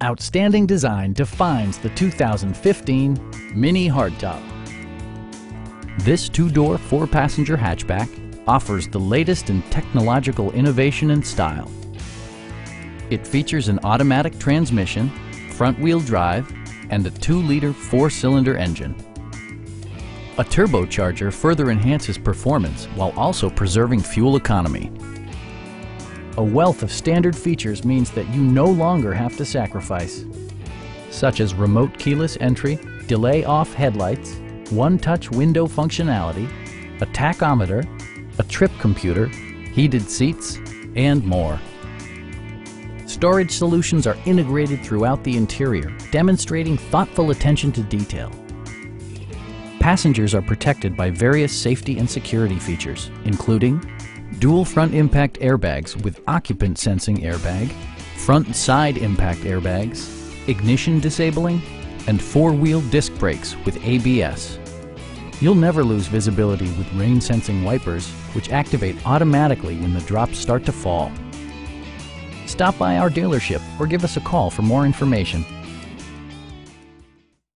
Outstanding design defines the 2015 Mini Hardtop. This two-door, four-passenger hatchback offers the latest in technological innovation and style. It features an automatic transmission, front-wheel drive, and a 2-liter four-cylinder engine. A turbocharger further enhances performance while also preserving fuel economy. A wealth of standard features means that you no longer have to sacrifice, such as remote keyless entry, delay off headlights, one-touch window functionality, a tachometer, a trip computer, heated seats, and more. Storage solutions are integrated throughout the interior, demonstrating thoughtful attention to detail. Passengers are protected by various safety and security features, including dual front impact airbags with occupant sensing airbag, front side impact airbags, ignition disabling, and four-wheel disc brakes with ABS. You'll never lose visibility with rain sensing wipers, which activate automatically when the drops start to fall. Stop by our dealership or give us a call for more information.